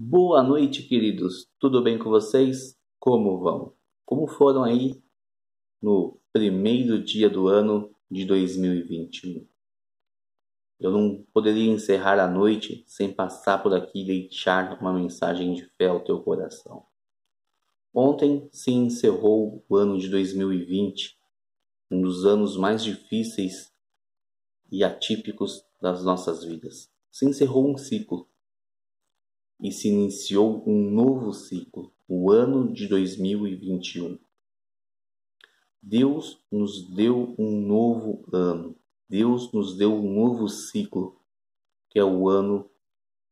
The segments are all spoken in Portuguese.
Boa noite, queridos. Tudo bem com vocês? Como vão? Como foram aí no primeiro dia do ano de 2021? Eu não poderia encerrar a noite sem passar por aqui e deixar uma mensagem de fé ao teu coração. Ontem se encerrou o ano de 2020, um dos anos mais difíceis e atípicos das nossas vidas. Se encerrou um ciclo e se iniciou um novo ciclo, o ano de 2021. Deus nos deu um novo ano, Deus nos deu um novo ciclo, que é o ano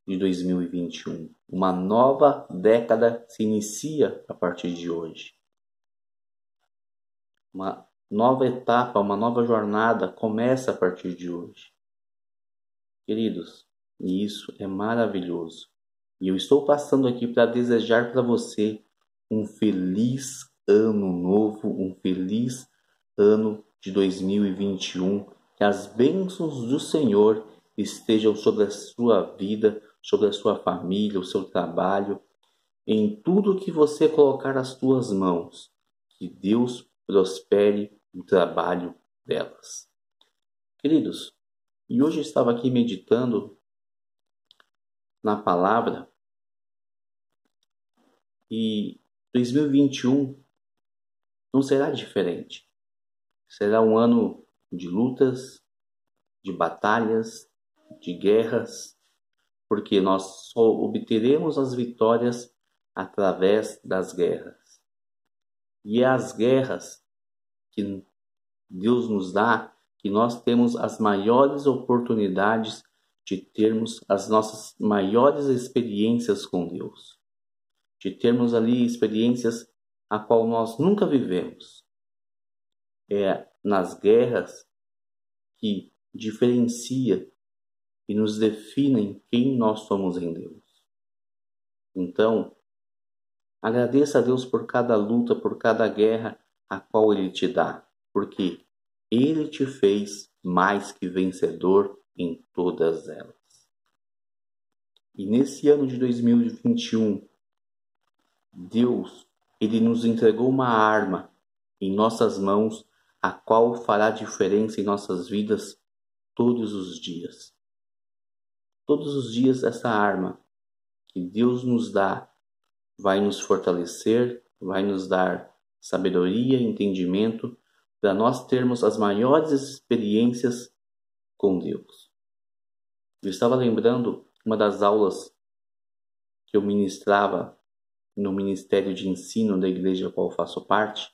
de 2021. Uma nova década se inicia a partir de hoje. Uma nova etapa, uma nova jornada começa a partir de hoje. Queridos, e isso é maravilhoso. E eu estou passando aqui para desejar para você um feliz ano novo, um feliz ano de 2021. Que as bênçãos do Senhor estejam sobre a sua vida, sobre a sua família, o seu trabalho, em tudo que você colocar as suas mãos. Que Deus prospere o trabalho delas. Queridos, e hoje eu estava aqui meditando na palavra. E 2021 não será diferente. Será um ano de lutas, de batalhas, de guerras, porque nós só obteremos as vitórias através das guerras. E é as guerras que Deus nos dá que nós temos as maiores oportunidades de termos as nossas maiores experiências com Deus, de termos ali experiências a qual nós nunca vivemos. É nas guerras que diferencia e nos definem quem nós somos em Deus. Então, agradeça a Deus por cada luta, por cada guerra a qual Ele te dá, porque Ele te fez mais que vencedor em todas elas. E nesse ano de 2021, Deus, ele nos entregou uma arma em nossas mãos, a qual fará diferença em nossas vidas todos os dias. Todos os dias essa arma que Deus nos dá vai nos fortalecer, vai nos dar sabedoria, entendimento para nós termos as maiores experiências com Deus. Eu estava lembrando uma das aulas que eu ministrava no Ministério de Ensino da igreja a qual faço parte.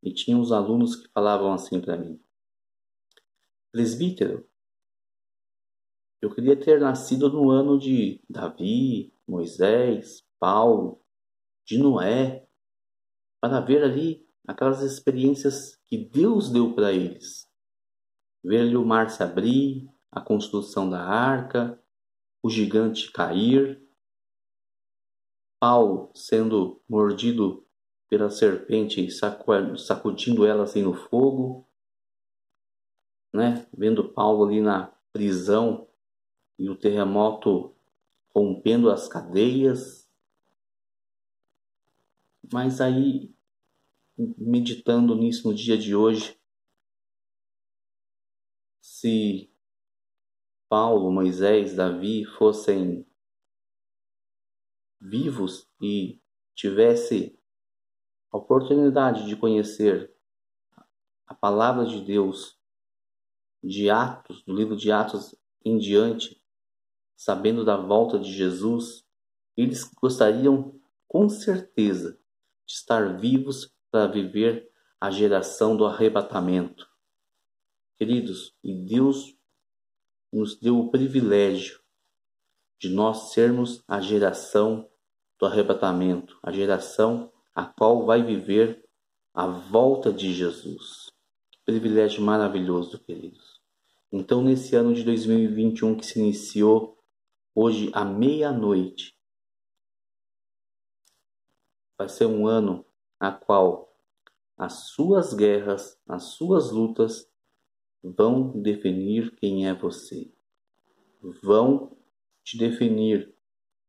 E tinha uns alunos que falavam assim para mim: Presbítero, eu queria ter nascido no ano de Davi, Moisés, Paulo, de Noé, para ver ali aquelas experiências que Deus deu para eles. Ver ali o mar se abrir, a construção da arca, o gigante cair, Paulo sendo mordido pela serpente sacudindo ela assim no fogo, né? Vendo Paulo ali na prisão e o terremoto rompendo as cadeias. Mas aí, meditando nisso no dia de hoje, se Paulo, Moisés, Davi fossem vivos e tivesse a oportunidade de conhecer a palavra de Deus de Atos, do livro de Atos em diante, sabendo da volta de Jesus, eles gostariam com certeza de estar vivos para viver a geração do arrebatamento. Queridos, e Deus nos deu o privilégio de nós sermos a geração do arrebatamento, a geração a qual vai viver a volta de Jesus. Que privilégio maravilhoso, queridos. Então, nesse ano de 2021 que se iniciou hoje à meia-noite, vai ser um ano a qual as suas guerras, as suas lutas vão definir quem é você. Vão te definir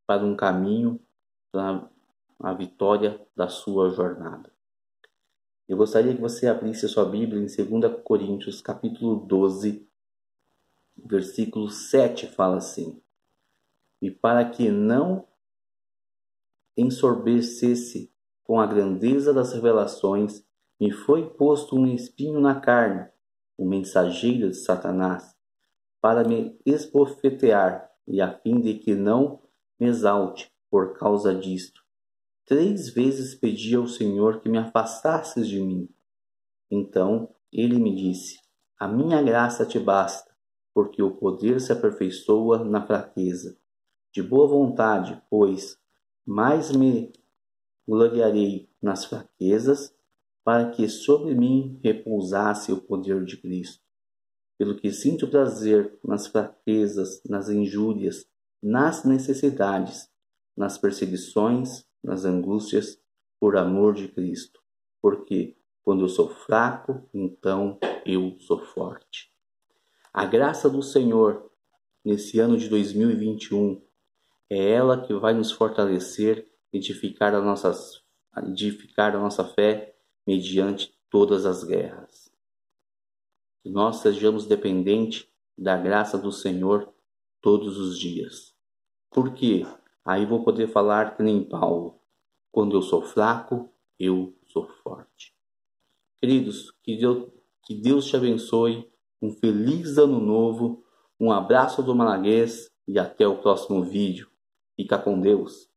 para um caminho para a vitória da sua jornada. Eu gostaria que você abrisse sua Bíblia em 2 Coríntios, capítulo 12, versículo 7, fala assim: E para que não ensorbecesse com a grandeza das revelações, me foi posto um espinho na carne, o mensageiro de Satanás, para me esbofetear, e a fim de que não me exalte por causa disto. Três vezes pedi ao Senhor que me afastasses de mim. Então ele me disse: A minha graça te basta, porque o poder se aperfeiçoa na fraqueza. De boa vontade, pois, mais me gloriarei nas fraquezas, para que sobre mim repousasse o poder de Cristo. Pelo que sinto prazer nas fraquezas, nas injúrias, nas necessidades, nas perseguições, nas angústias, por amor de Cristo. Porque quando eu sou fraco, então eu sou forte. A graça do Senhor nesse ano de 2021 é ela que vai nos fortalecer, edificar a, nossas, edificar a nossa fé mediante todas as guerras. Que nós sejamos dependentes da graça do Senhor todos os dias. Por quê? Aí vou poder falar que nem Paulo. Quando eu sou fraco, eu sou forte. Queridos, que Deus, que Deus te abençoe. Um feliz ano novo. Um abraço do Malaguês e até o próximo vídeo. Fica com Deus.